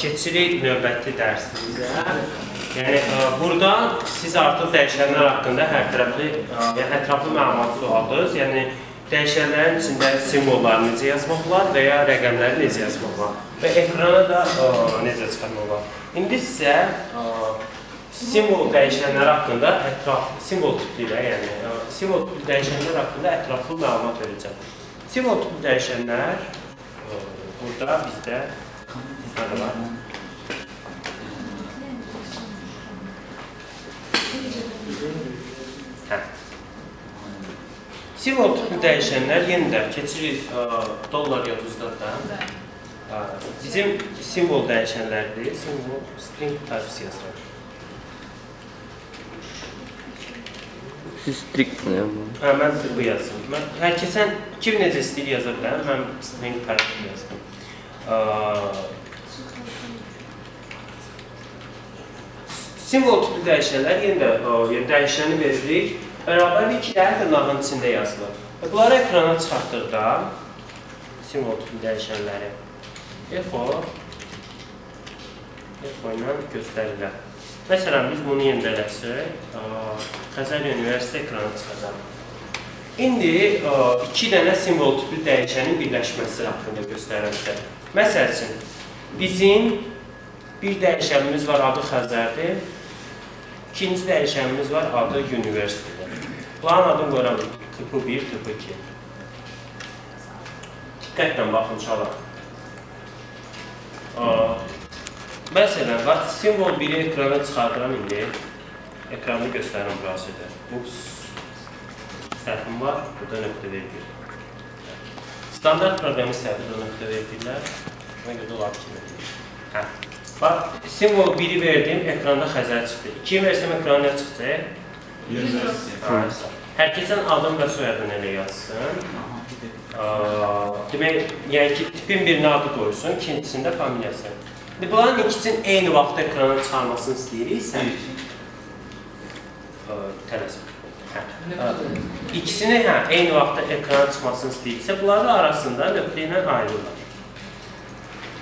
keçirik növbəti dərsimizə. Yəni ə, burada siz artıq dəyişənlər haqqında hər tərəfli, ə, yəni ətraflı məlumat aldınız. Yəni dəyişənlərin içində simvolları necə yazmaq olar və ya rəqəmləri necə yazmaq olar və ekrana da ə, necə çıxarmaq olar. İndi sizə ə, simvol dəyişənlər haqqında ətraf simvol tipli də, yəni ə, simvol tipli dəyişənlər haqqında ətraflı məlumat verəcəm. Simvol tipli dəyişənlər ə, burada bizdə Hə. Tipli dəyişənlər yenə də keçirik ə, dollar. Ə, Bizim simvol dəyişənlərdir. Simvol string types yazılır. Siz strict bu? Hə, mən bu yazdım. Mən hər kəsən kim necə istəyir yaza bilər. Mən string type yazdım. Simvol tipli dəyişənlər yenə də yəni dəyişəni veririk. Bərabər iki dənə dırnağın içində yazılır. Və bunları ekrana çıxartdıqda simvol tipli dəyişənləri echo echo ilə göstərirlər. Məsələn, biz bunu yeniləsək, Xəzər Universiteti ekrana çıxacaq. İndi iki dənə simvol tipli dəyişənin birləşməsi haqqında göstərirəm sizə. Məsəl üçün, bizim bir dəyişənimiz var, adı Xəzərdir. İkinci dəyişənimiz var, adı Universitydir. Bunların adını qoyuram, tipi 1, tipi 2. Diqqətlə baxın. Aa, Məsələn, bax, simvol 1-i ekrana çıxardıram indi. Ekranı göstərirəm burasıdır. Ups. Səhvim var, burada nöqtə vergül. Standart proqramı səhvində nöqtə vergüllər. Ona görə olar kimi. Hə. Bax, simvol 1-i verdim, ekranda Xəzər çıxdı. 2-yi versəm ekrana nə çıxacaq? University. Hər kəsin adını və soyadını elə yazsın. Demək, yəni ki, tipin birini adı qoysun, ikincisində familiyası. İndi bunların ikisinin eyni vaxtda ekrana çıxarmasını istəyiriksə, tələsmə. Hə. İkisini hə, eyni vaxtda ekrana çıxmasını istəyiriksə, bunların arasında nöqtə ilə ayrılır.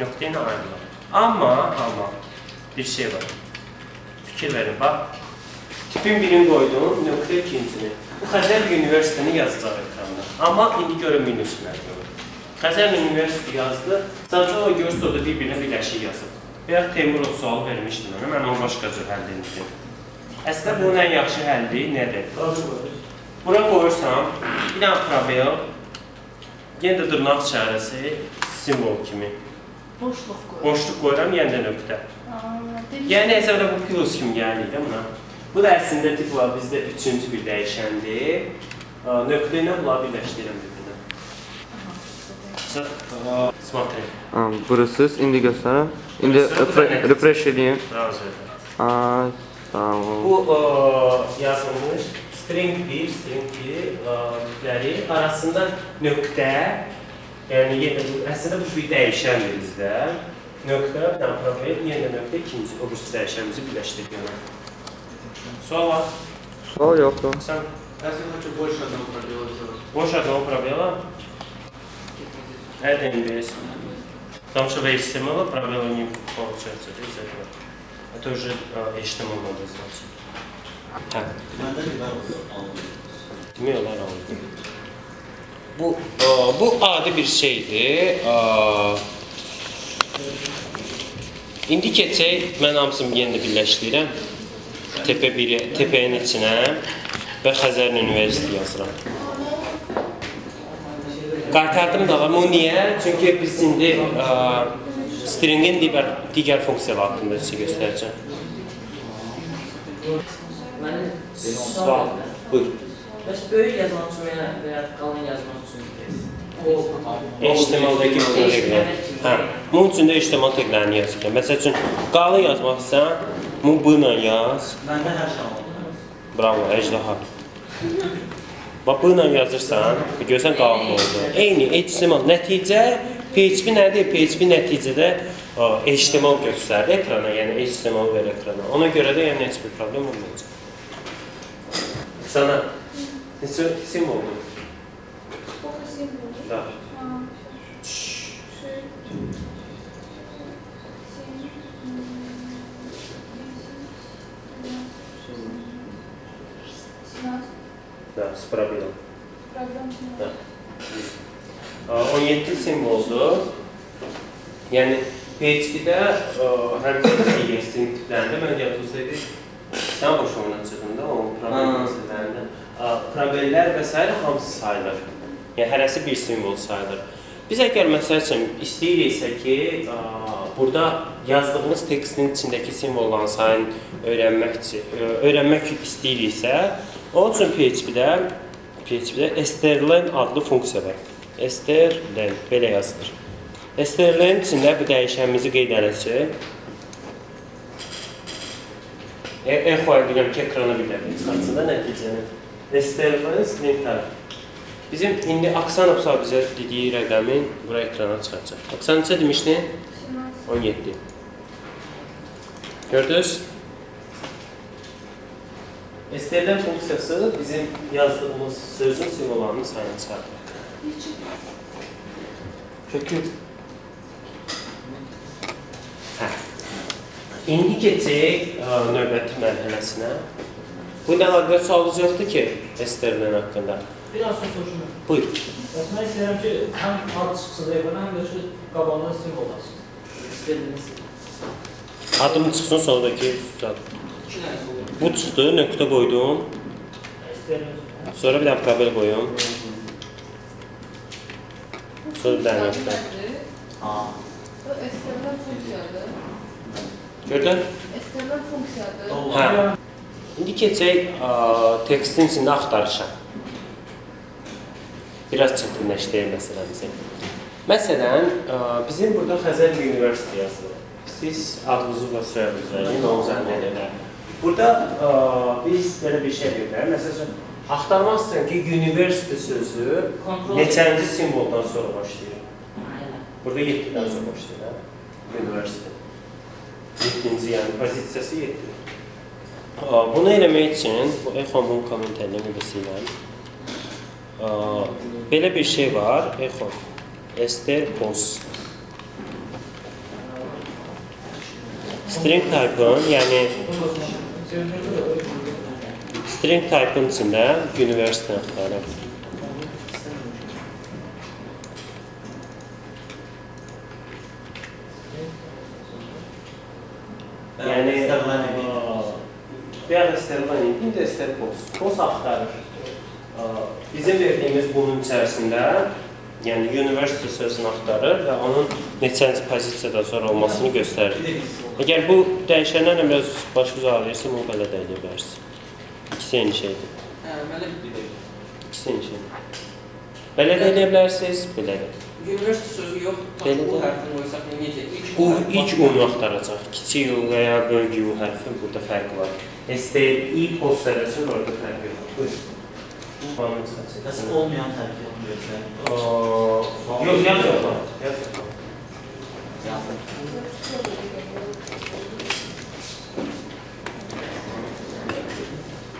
Nöqtə ilə ayrılır. Amma, amma bir şey var. Fikir verin, bax. Tipin birini qoydum, nöqtə ikincini. Bu Xəzər Universitetini yazacaq ekranda. Amma indi görün minus nədir. Xəzər Universiteti yazdı. Sadəcə o görürsünüz orada bir-birinə birləşik yazıb. Və ya o sual vermişdi mənə, mən onu başqa cür həll etdim. Əslində bunun ən yaxşı həlli nədir? Bura qoyursam, bir dənə probel, yenə də dırnaq çarəsi, simvol kimi. Boşluq qoy. Boşluq qoyuram, yenə də nöqtə. Yəni Yəni hesabda bu plus kimi gəlir də buna. Bu da əslində tip var, bizdə üçüncü bir dəyişəndir. Aa, Nöqtə ilə bunları birləşdirirəm bir-birinə. Смотри. Ha, burası indi göstərin. İndi Burası refre- burada nə? refresh edeyim. Razı. Aa, tamam. Bu ə, yazılmış string 1, string 2 ləri arasında nöqtə, yəni yenə bu əslində bu bir dəyişəndir bizdə. Nöqtə, bir dənə probel, yenə nöqtə ikinci o birisi dəyişənimizi birləşdirdik ona. Sual var? Sual yoxdur. Sən Если хочу больше одного пробела сделать. больше одного пробела? Это интересно. Потому что в HTML пробела не получается да, из этого. Это уже э, HTML надо Hə. Məndən də alındı. Demək alındı. Bu ə, bu adi bir şeydir. Ə, e, indi keçək, mən hamısını yenə də birləşdirirəm. TP1-i, TP-nin içinə və Xəzərin Universiteti yazıram. Qaytardım da, amma niyə? Çünki biz indi ə, stringin digər, digər funksiyaları haqqında sizə göstərəcəm. Mənim Sual. Buyur. Bəs böyük yazmaq üçün və ya- və ya qalın yazmaq üçün HTML-dəki reqlər. Hə, bunun üçün də HTML təqlərini yazırlar. Məsəl üçün qalı yazmaq istəsən, bunu bu ilə yaz. Bende her şey var. Bravo, əjdaha. Bax bu ilə yazırsan, görsən qalın oldu. Eyni HTML nəticə PHP nədir? PHP nəticədə HTML göstərir ekrana, yəni HTML ver ekrana. Ona görə də yəni heç bir problem olmayacaq. Sana. Nesi sim oldu? Сколько сим будет? Да. А, шесть, семь, десять, семнадцать. Да, с проблем. Проблем. Да. 17 sim oldu. Yani PHP'de hem PHP'ye tiplendi, mən 37 sən boş oynatacaq. Ə, probellər və s. hamısı sayılır. Yəni hərəsi bir simvol sayılır. Biz əgər məsəl üçün istəyiriksə ki, ə, burada yazdığımız tekstin içindəki simvolların sayını öyrənmək ə, öyrənmək istəyiriksə, onun üçün PHP-də PHP-də strlen adlı funksiya var. strlen belə yazılır. strlen içində bu dəyişənimizi qeyd edəcək. E, echo edirəm ki, ekrana bir dəfə çıxartsın da nəticəni. String type. Bizim indi Aksanov sağ bizə dediyi rəqəmin bura ekrana çıxacaq. Aksanov necə demişdin? 17. Gördünüz? STR'dən funksiyası bizim yazdığımız sözün simvollarının sayını çıxardır. Kökü. Hə. İndi keçək növbəti mərhələsinə. Bu nə əlaqə sualınız yoxdur ki, STR'dən haqqında? Bir az sonra soruşum. Buyur. Bəs mən istəyirəm ki, həm ad çıxsın ekrana, həm də ki, qabağında simvol olsun. İstədiyiniz. Adım çıxsın sonraki zad. İki dənə simvol. Bu çıxdı, nöqtə qoydum. İstəyirəm. Sonra bir dənə probel qoyum. Sonra bir dənə nöqtə. Aa. Bu STR'den funksiyadır. Gördün? STR'den funksiyadır. Hə. İndi keçək tekstin içində axtarışa. Biraz çətinləşdirək məsələmizi. Məsələn, ə, bizim burada Xəzər University yazılır. Siz adınızı və soyadınızı verin, onu zənn edirlər. Burada ə, biz belə bir şey deyirlər. Məsələn, axtarmaq istəyirəm ki, university sözü Kontrol. neçənci simvoldan sonra başlayır? Burada 7-dən sonra başlayır, hə? University. 7-ci, yəni pozisiyası 7. Bunu eləmək üçün bu echo-mun kommentarını bilirsinizlər. Belə bir şey var, echo. Ester pos. String type-ın, yəni string type-ın içində university axtarır. Yəni aa, bir ara Sterling, indi də Ster pos. Axtarır. Bizim verdiyimiz bunun içərisində yəni university sözünü axtarır və onun neçənci pozisiyadan sonra olmasını göstərir. Əgər bu dəyişənlərlə biraz başınız ağrıyırsa, bunu belə də edə bilərsiniz. İkisi eyni şeydir. Hə, mənə bir də. İkisi eyni şeydir. Belə də edə bilərsiniz, belə də. University sözü yox. Belə Bu də. hərfini qoysaq necə? İlk U ilk unu axtaracaq. Kiçik u və ya böyük u hərfi burada fərqi var. STL i postərəsin orada. Buyurun. Bana Nasıl olmayan oluyor? Aa, Yox, yaz yox. Yaz yox.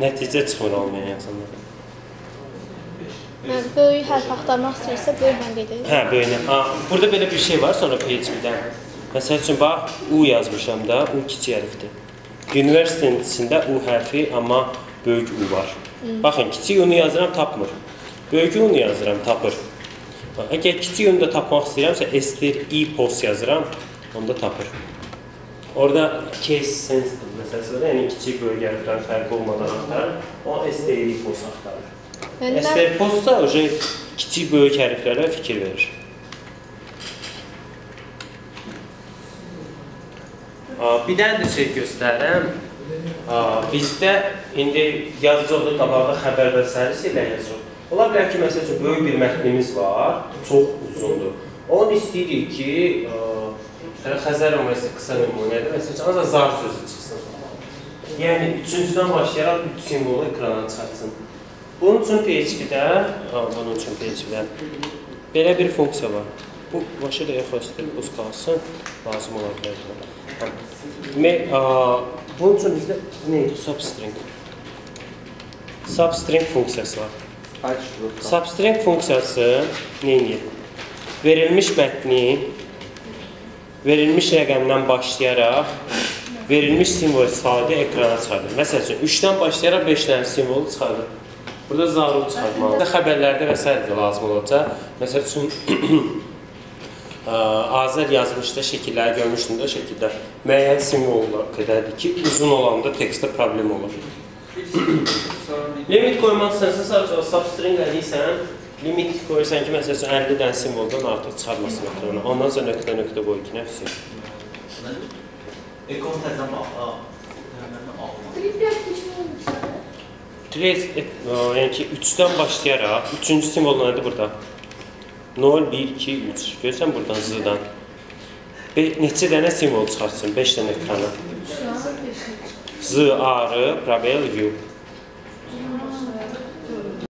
Nəticə çıxmır olmayan. Mən böyük hərf axtarmaq istəyirsə, böyük hərf qeyd edir. Hə, böyünə. Ha, burada belə bir şey var sonra PHP-dən. Məsəl üçün bax, U yazmışam da, U kiçik hərfdir. Universitetin içində U hərfi, amma böyük U var. Baxın, kiçik U-nu yazıram, tapmır. Böyük U-nu yazıram, tapır. Əgər kiçik U-nu da tapmaq istəyirəmsə, ester i pos yazıram, onda tapır. Orada case sensitive məsələsi var, yəni kiçik böyük hərflərin fərqi olmadan axtarır. O ester i pos axtarır. Yəni posta oje kiçik böyük hərflərə fikir verir. Bir dənə də şey göstərirəm. Aa, Bizdə indi yazıcıda qabaqda xəbər və sərvis ilə yazılır. Ola bilər ki, məsəl üçün böyük bir mətnimiz var, çox uzundur. Onu istəyirik ki, Xəzər Universiteti qısa nümunədir. Məsəl üçün ancaq zar sözü çıxsın. Yəni üçüncüdən başlayaraq üç simvolu ekrana çıxartsın. Bunun üçün PHP-də, bunun üçün PHP-də belə bir funksiya var. Bu başı da echoster buz qalsın, lazım ola bilər. Demək, bunun üçün bizdə nə? Substring. Substring funksiyası var. Substring funksiyası edir? Verilmiş mətni verilmiş rəqəmdən başlayaraq verilmiş simvol istifadə ekrana çıxardır. Məsəl üçün 3-dən başlayaraq 5 dənə simvolu çıxardır. Burada zarur çıxartmalı. Xəbərlərdə və s. lazım olacaq. Məsəl üçün Azər yazmışda şəkilləri görmüşdüm də şəkildə müəyyən simvollar qədərdir ki, uzun olanda tekstdə problem olur. limit qoymaq istəsən, sadəcə substring edirsən, limit qoyursan ki, məsəl üçün 50 dənə simvoldan artıq çıxarmasın yəni ekrana. Ondan sonra nöqtə-nöqtə qoy ki, nəfsi. Ekon təzəm ağla. Trace, yəni ki, 3-dən başlayaraq, 3-cü simvolun nədir burada? 0, 1, 2, 3. Görürsən buradan Z-dan. Be neçə dənə simvol çıxartsın? 5 dənə ekrana. Z, A, R, probel, view.